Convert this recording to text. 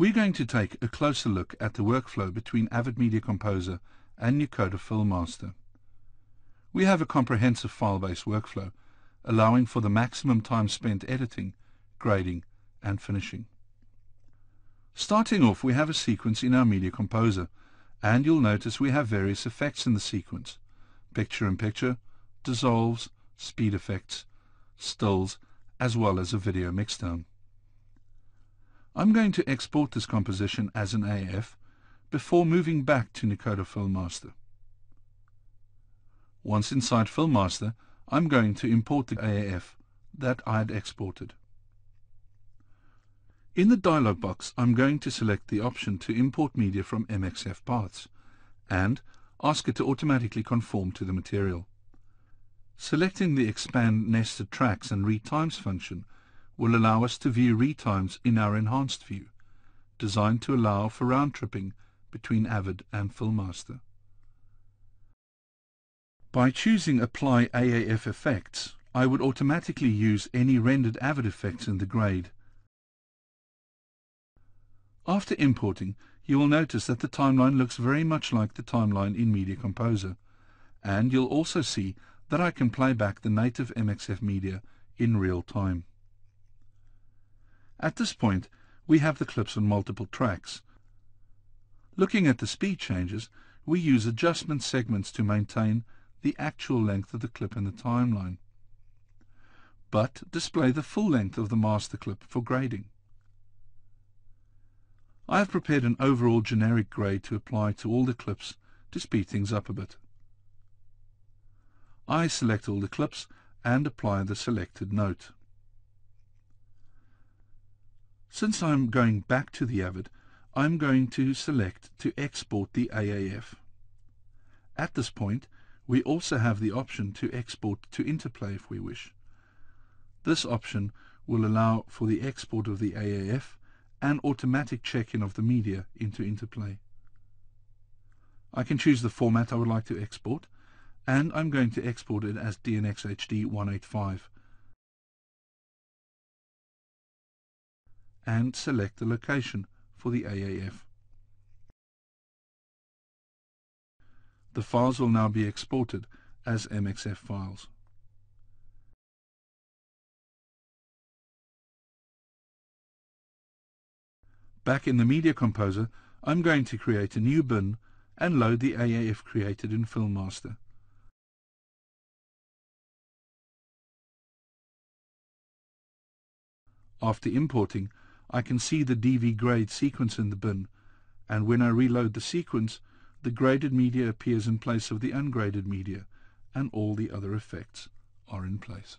We're going to take a closer look at the workflow between Avid Media Composer and Nucoda Filmmaster. We have a comprehensive file-based workflow, allowing for the maximum time spent editing, grading, and finishing. Starting off, we have a sequence in our Media Composer, and you'll notice we have various effects in the sequence. Picture-in-picture, dissolves, speed effects, stills, as well as a video mixdown. I'm going to export this composition as an AAF before moving back to Nucoda Filmmaster. Once inside Filmmaster, I'm going to import the AAF that I had exported. In the dialog box, I'm going to select the option to import media from MXF Paths and ask it to automatically conform to the material. Selecting the Expand Nested Tracks and Read Times function will allow us to view read times in our enhanced view, designed to allow for round-tripping between Avid and Filmmaster. By choosing Apply AAF Effects, I would automatically use any rendered Avid effects in the grade. After importing, you will notice that the timeline looks very much like the timeline in Media Composer, and you'll also see that I can play back the native MXF media in real time. At this point, we have the clips on multiple tracks. Looking at the speed changes, we use adjustment segments to maintain the actual length of the clip in the timeline, but display the full length of the master clip for grading. I have prepared an overall generic grade to apply to all the clips to speed things up a bit. I select all the clips and apply the selected note. Since I'm going back to the Avid, I'm going to select to export the AAF. At this point, we also have the option to export to Interplay if we wish. This option will allow for the export of the AAF and automatic check-in of the media into Interplay. I can choose the format I would like to export, and I'm going to export it as DNxHD 185. And select the location for the AAF. The files will now be exported as MXF files. Back in the Media Composer, I'm going to create a new bin and load the AAF created in FilmMaster. After importing, I can see the DV grade sequence in the bin, and when I reload the sequence, the graded media appears in place of the ungraded media, and all the other effects are in place.